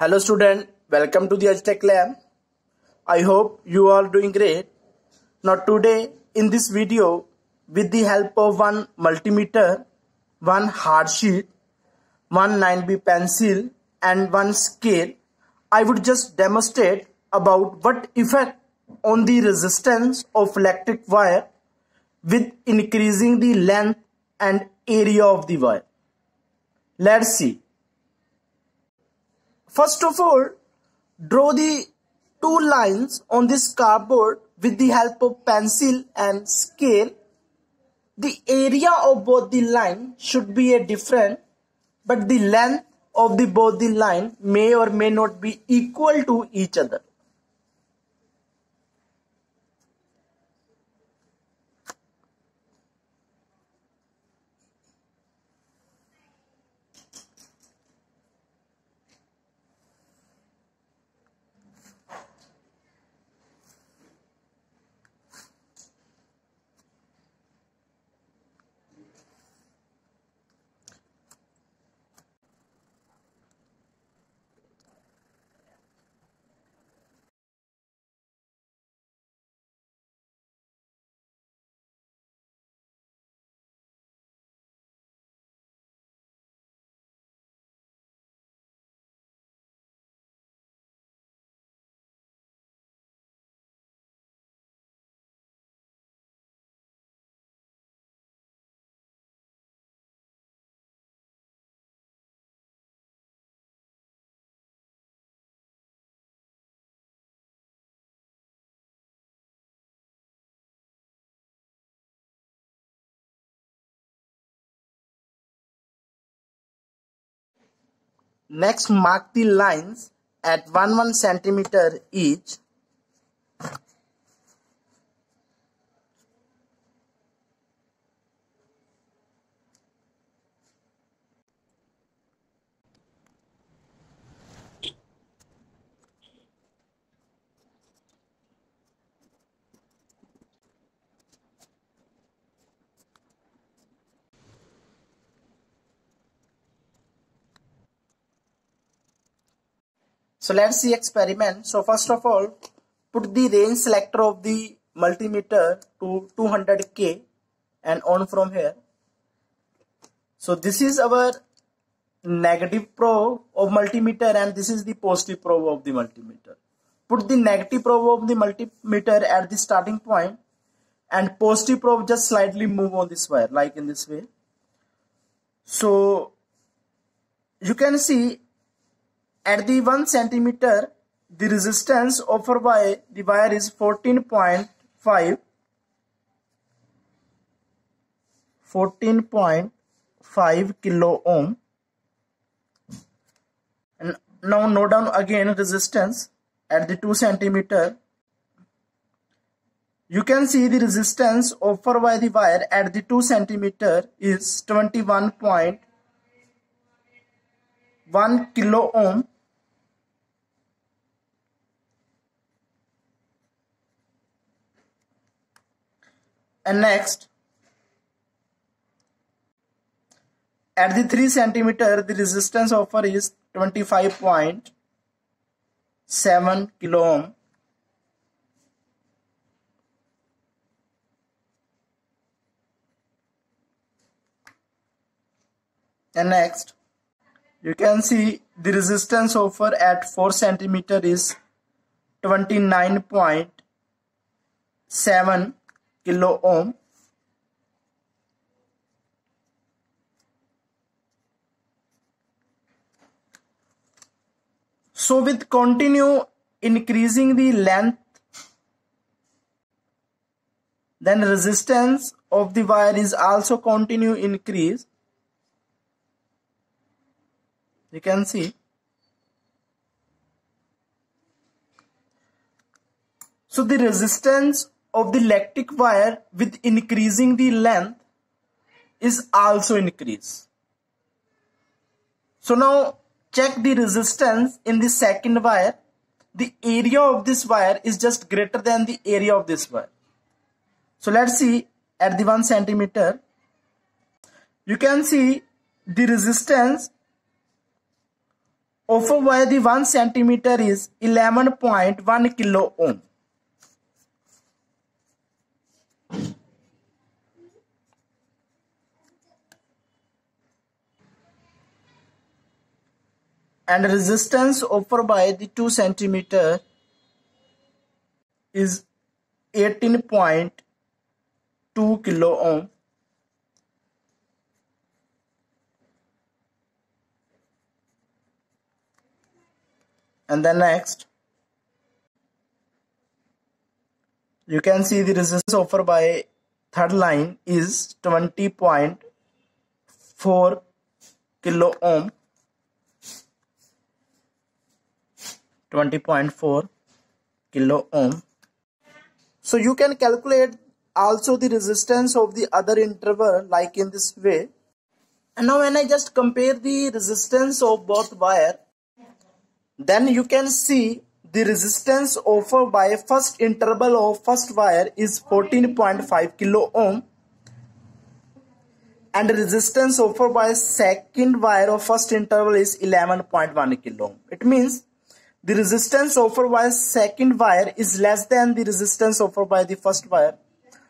Hello student, welcome to the Edutech lab. I hope you are doing great. Now today in this video with the help of one multimeter, one hard sheet, one 9B pencil and one scale, I would just demonstrate about what effect on the resistance of electric wire with increasing the length and area of the wire. Let's see. First of all, draw the two lines on this cardboard with the help of pencil and scale. The area of both the line should be a different, but the length of the both the line may or may not be equal to each other. Next mark the lines at 1 1 centimeter each. So let's see experiment. So first of all, put the range selector of the multimeter to 200k and on from here. So this is our negative probe of multimeter and this is the positive probe of the multimeter. Put the negative probe of the multimeter at the starting point and positive probe just slightly move on this wire like in this way. So you can see at the 1 centimeter, the resistance offered by the wire is 14.5 14.5 kilo ohm. And now note down again resistance at the 2 centimeter. You can see the resistance offered by the wire at the 2 centimeter is 21.1 kilo ohm. And next at the 3 centimeter the resistance offer is 25.7 kilo ohm. And next you can see the resistance offer at 4 centimeter is 29.7 kilo ohm. So with continue increasing the length then resistance of the wire is also continue increase you can see so the resistance of the electric wire with increasing the length is also increase. So now check the resistance in the second wire. The area of this wire is just greater than the area of this wire. So let's see at the 1 centimeter. You can see the resistance by the 1 centimeter is 11.1 kilo ohm. And resistance offered by the 2 centimeter is 18.2 kilo ohm and then next you can see the resistance offered by third line is 20.4 kilo ohm. 20.4 kilo ohm. So you can calculate also the resistance of the other interval like in this way. And now when I just compare the resistance of both wire then you can see the resistance offered by first interval of first wire is 14.5 kilo ohm and resistance offered by second wire of first interval is 11.1 kilo ohm. It means the resistance offered by second wire is less than the resistance offered by the first wire.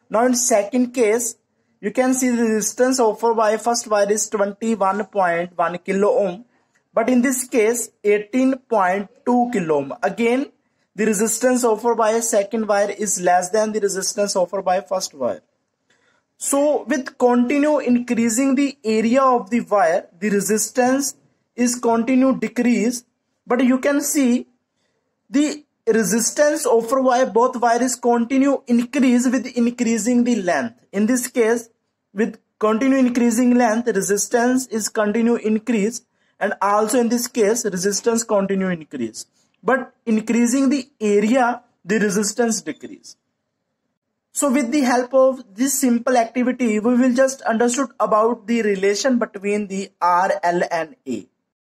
Now in second case, you can see the resistance offered by first wire is 21.1 kilo ohm. But in this case, 18.2 kilo ohm. Again, the resistance offered by a second wire is less than the resistance offered by a first wire. So with continue increasing the area of the wire, the resistance is continue decrease but you can see the resistance offered by both wires continue increase with increasing the length in this case with continue increasing length resistance is continue increase and also in this case resistance continue increase. But increasing the area the resistance decrease. So with the help of this simple activity we will just understood about the relation between the R L and A